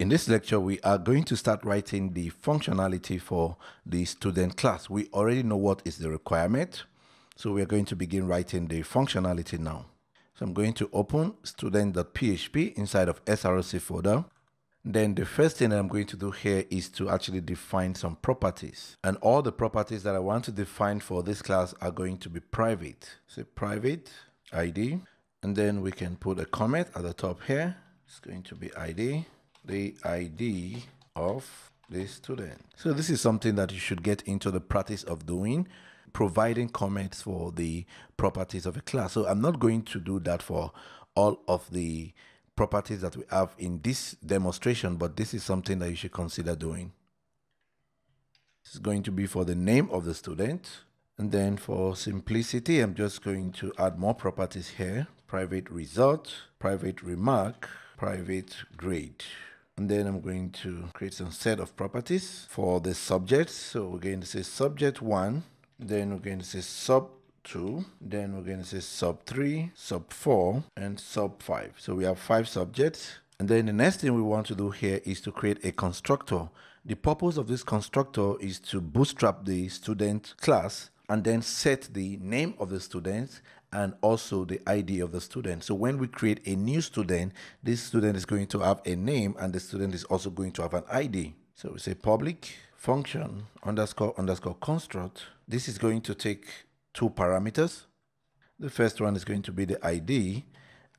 In this lecture, we are going to start writing the functionality for the student class. We already know what is the requirement, so we are going to begin writing the functionality now. So I'm going to open student.php inside of SRC folder. Then the first thing I'm going to do here is to actually define some properties. And all the properties that I want to define for this class are going to be private. So private ID, and then we can put a comment at the top here. It's going to be ID the ID of the student. So this is something that you should get into the practice of doing, providing comments for the properties of a class. So I'm not going to do that for all of the properties that we have in this demonstration, but this is something that you should consider doing. This is going to be for the name of the student. And then for simplicity, I'm just going to add more properties here. Private result, private remark, private grade and then I'm going to create some set of properties for the subjects. So we're going to say subject one, then we're going to say sub 2 then we're going to say sub 3 sub 4 and sub 5 so we have five subjects. And then the next thing we want to do here is to create a constructor. The purpose of this constructor is to bootstrap the student class and then set the name of the student and also the ID of the student. So when we create a new student, this student is going to have a name and the student is also going to have an ID. So we say public function underscore underscore construct. This is going to take two parameters. The first one is going to be the ID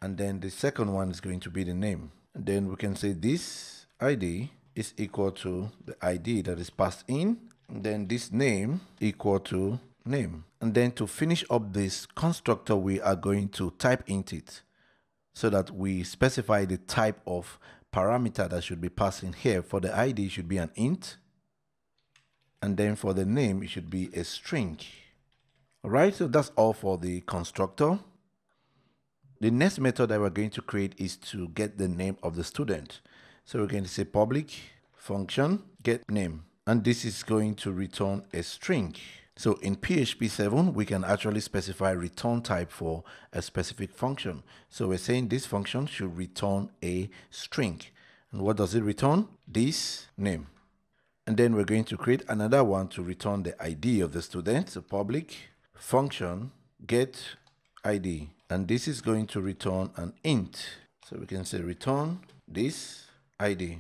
and then the second one is going to be the name. And then we can say this ID is equal to the ID that is passed in. And then this name equal to name. And then to finish up this constructor, we are going to type hint it so that we specify the type of parameter that should be passing here. For the ID, should be an int. And then for the name, it should be a string. All right, so that's all for the constructor. The next method that we're going to create is to get the name of the student. So we're going to say public function get name. And this is going to return a string. So in PHP 7, we can actually specify return type for a specific function. So we're saying this function should return a string. And what does it return? This name. And then we're going to create another one to return the ID of the student. So public function get ID. And this is going to return an int. So we can say return this ID.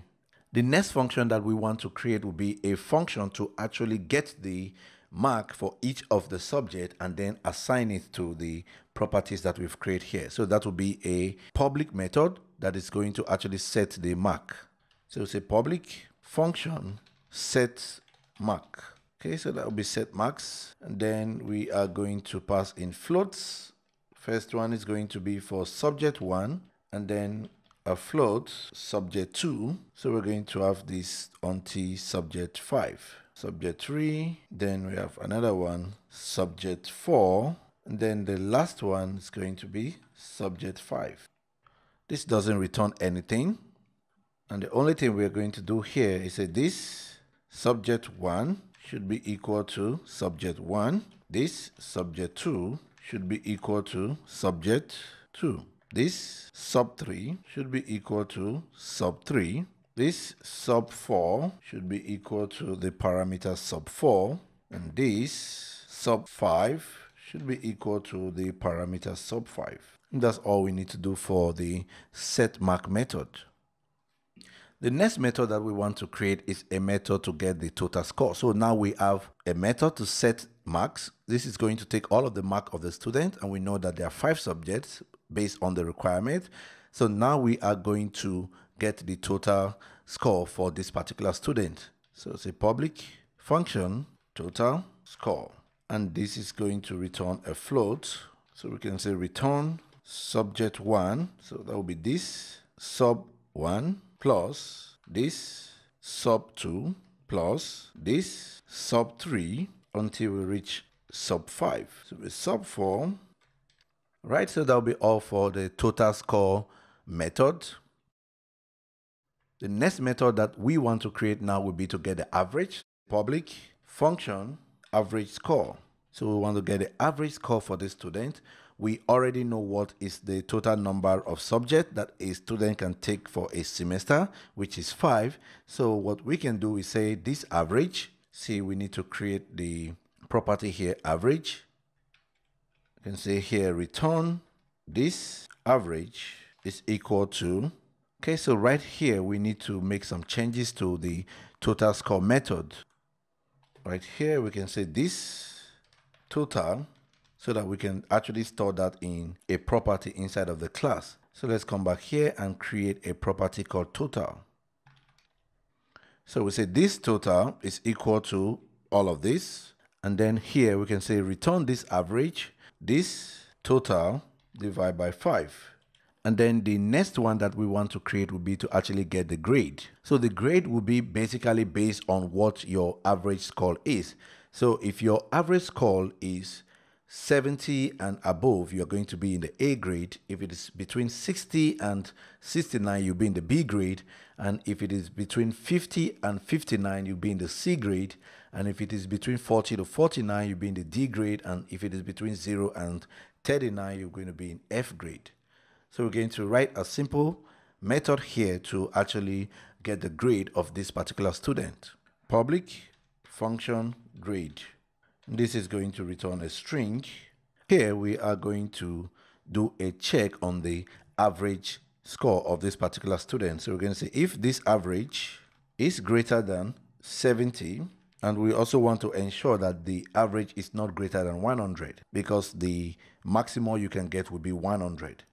The next function that we want to create will be a function to actually get the mark for each of the subject and then assign it to the properties that we've created here. So that will be a public method that is going to actually set the mark. So it's a public function set mark. Okay, so that will be set marks. And then we are going to pass in floats. First one is going to be for subject one and then a float subject two. So we're going to have this until subject five subject 3 then we have another one subject 4 and then the last one is going to be subject 5 this doesn't return anything and the only thing we're going to do here is say this subject 1 should be equal to subject 1 this subject 2 should be equal to subject 2 this sub 3 should be equal to sub 3 this sub 4 should be equal to the parameter sub 4 and this sub 5 should be equal to the parameter sub 5. And that's all we need to do for the set mark method. The next method that we want to create is a method to get the total score. So now we have a method to set marks. This is going to take all of the mark of the student and we know that there are five subjects based on the requirement. So now we are going to get the total score for this particular student. So it's a public function total score. And this is going to return a float. So we can say return subject one. So that will be this sub one plus this sub two plus this sub three until we reach sub five. So with sub four, right? So that'll be all for the total score method. The next method that we want to create now would be to get the average public function average score. So we want to get the average score for the student. we already know what is the total number of subject that a student can take for a semester, which is five. So what we can do is say this average, see we need to create the property here average. You can say here return this average is equal to, okay, so right here we need to make some changes to the total score method. Right here we can say this total so that we can actually store that in a property inside of the class. So let's come back here and create a property called total. So we say this total is equal to all of this. And then here we can say return this average, this total divide by 5. And then the next one that we want to create will be to actually get the grade. So the grade will be basically based on what your average score is. So if your average score is 70 and above, you're going to be in the A grade. If it is between 60 and 69, you'll be in the B grade. And if it is between 50 and 59, you'll be in the C grade. And if it is between 40 to 49, you'll be in the D grade. And if it is between 0 and 39, you're going to be in F grade. So we're going to write a simple method here to actually get the grade of this particular student. Public function grade. This is going to return a string. Here we are going to do a check on the average score of this particular student. So we're going to say if this average is greater than 70, and we also want to ensure that the average is not greater than 100 because the maximum you can get will be 100.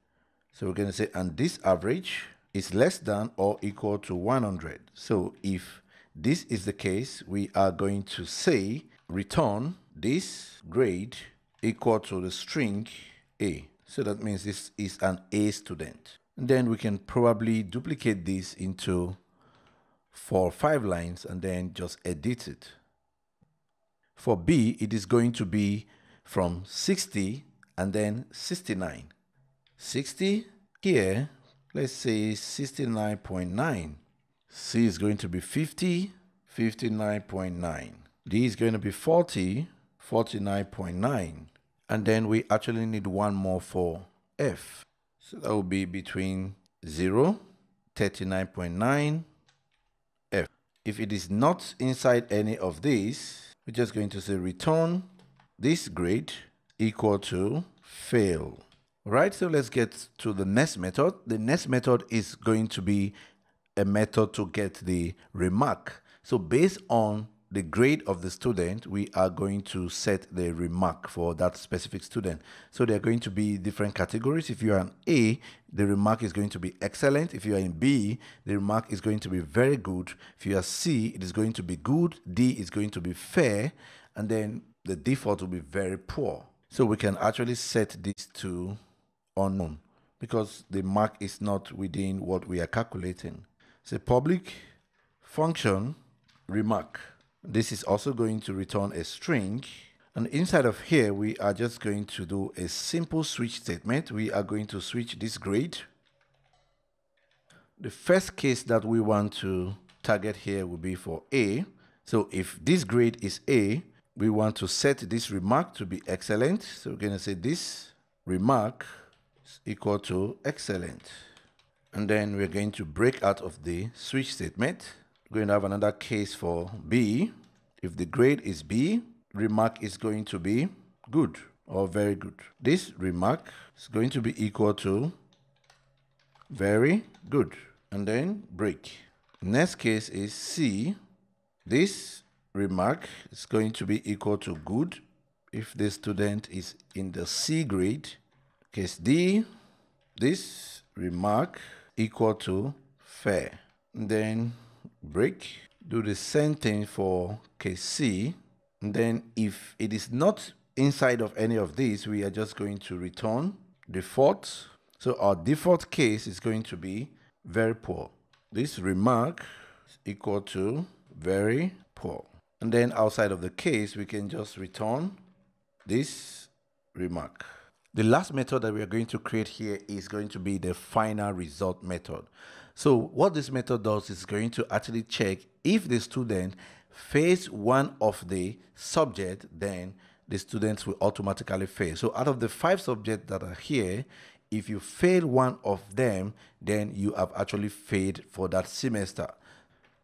So we're going to say, and this average is less than or equal to 100. So if this is the case, we are going to say return this grade equal to the string A. So that means this is an A student. And then we can probably duplicate this into four five lines and then just edit it. For B, it is going to be from 60 and then 69. 60 here, let's say 69.9. C is going to be 50, 59.9. D is going to be 40, 49.9. And then we actually need one more for F. So that will be between 0, 39.9, F. If it is not inside any of these, we're just going to say return this grade equal to fail. Right, so let's get to the next method. The next method is going to be a method to get the remark. So based on the grade of the student, we are going to set the remark for that specific student. So there are going to be different categories. If you are an A, the remark is going to be excellent. If you are in B, the remark is going to be very good. If you are C, it is going to be good. D is going to be fair. And then the default will be very poor. So we can actually set this to unknown because the mark is not within what we are calculating. It's a public function remark. This is also going to return a string. And inside of here, we are just going to do a simple switch statement. We are going to switch this grade. The first case that we want to target here will be for A. So if this grade is A, we want to set this remark to be excellent. So we're going to say this remark is equal to excellent. And then we're going to break out of the switch statement We're going to have another case for B. If the grade is B, remark is going to be good or very good. This remark is going to be equal to very good and then break. Next case is C. This remark is going to be equal to good if the student is in the C grade. Case D, this remark equal to fair. Then break. Do the same thing for case C. Then if it is not inside of any of these, we are just going to return default. So our default case is going to be very poor. This remark is equal to very poor. And then outside of the case, we can just return this remark. The last method that we are going to create here is going to be the final result method. So what this method does is going to actually check if the student fails one of the subject, then the students will automatically fail. So out of the five subjects that are here, if you fail one of them, then you have actually failed for that semester.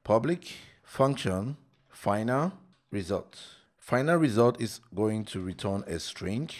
Public, function, final, result. Final result is going to return a string.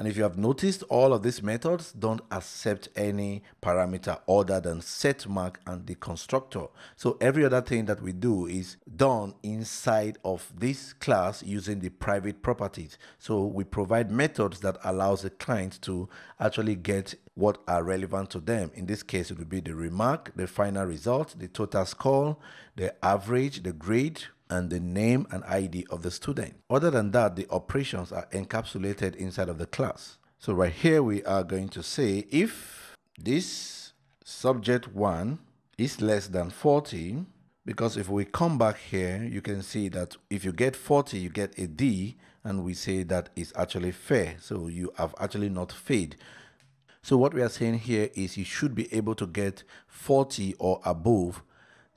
And if you have noticed, all of these methods don't accept any parameter other than set mark and the constructor. So every other thing that we do is done inside of this class using the private properties. So we provide methods that allows the client to actually get what are relevant to them. In this case, it would be the remark, the final result, the total score, the average, the grade, and the name and ID of the student. Other than that, the operations are encapsulated inside of the class. So right here, we are going to say if this subject 1 is less than 40, because if we come back here, you can see that if you get 40, you get a D, and we say that is actually fair. So you have actually not failed. So what we are saying here is you should be able to get 40 or above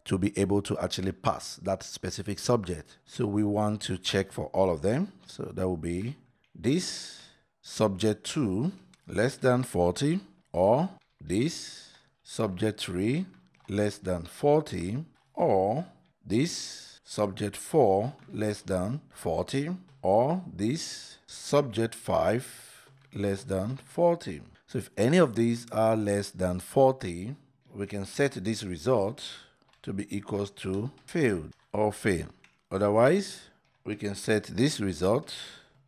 to be able to actually pass that specific subject. So we want to check for all of them. So that will be this subject 2 less than 40 or this subject 3 less than 40 or this subject 4 less than 40 or this subject 5 less than 40. So if any of these are less than 40, we can set this result to be equals to failed or fail. Otherwise, we can set this result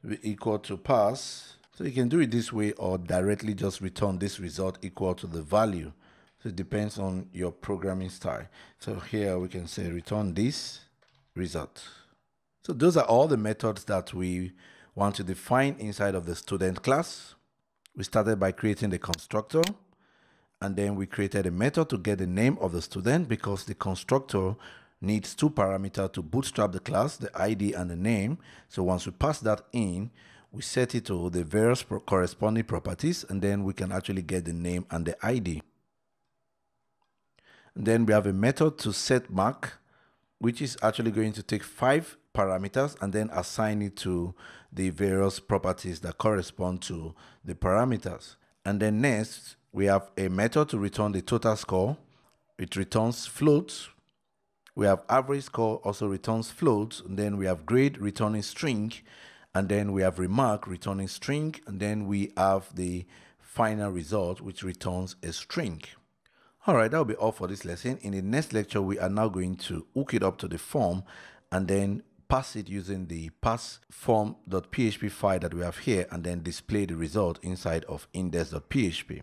to be equal to pass. So you can do it this way or directly just return this result equal to the value. So it depends on your programming style. So here we can say return this result. So those are all the methods that we want to define inside of the student class. We started by creating the constructor and then we created a method to get the name of the student because the constructor needs two parameters to bootstrap the class, the ID and the name. So once we pass that in, we set it to the various corresponding properties and then we can actually get the name and the ID. And then we have a method to set mark, which is actually going to take five parameters and then assign it to the various properties that correspond to the parameters. And then next, we have a method to return the total score. It returns float. We have average score also returns float. And then we have grade returning string. And then we have remark returning string. And then we have the final result, which returns a string. All right, that will be all for this lesson. In the next lecture, we are now going to hook it up to the form and then pass it using the pass form.php file that we have here and then display the result inside of index.php.